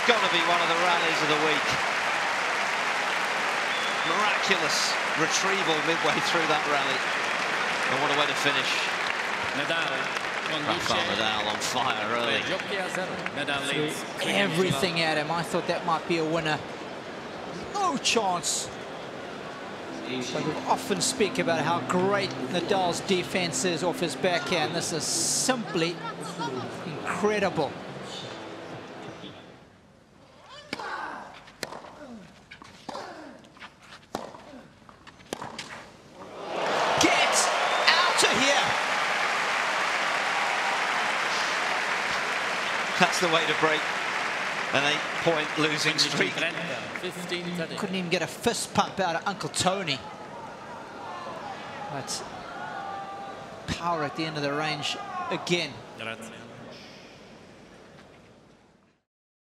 That's got to be one of the rallies of the week. Miraculous retrieval midway through that rally. And what a way to finish. Nadal Rafael Nadal on fire early. Nadal leads. Everything at him. I thought that might be a winner. No chance. But we often speak about how great Nadal's defense is off his backhand. This is simply incredible. Get out of here! That's the way to break an eight-point losing streak. 15 Couldn't even get a fist pump out of Uncle Tony. But power at the end of the range again. Grazie.